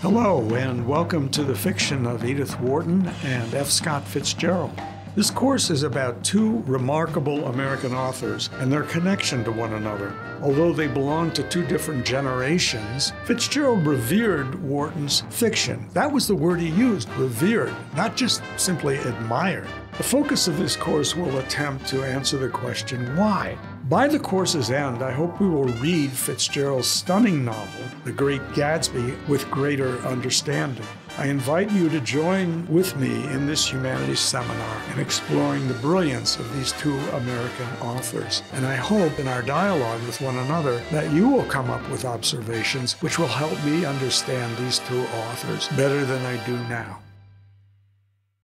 Hello, and welcome to the fiction of Edith Wharton and F. Scott Fitzgerald. This course is about two remarkable American authors and their connection to one another. Although they belonged to two different generations, Fitzgerald revered Wharton's fiction. That was the word he used, revered, not just simply admired. The focus of this course will attempt to answer the question why. By the course's end, I hope we will read Fitzgerald's stunning novel, The Great Gatsby, with greater understanding. I invite you to join with me in this humanities seminar in exploring the brilliance of these two American authors. And I hope in our dialogue with one another that you will come up with observations which will help me understand these two authors better than I do now.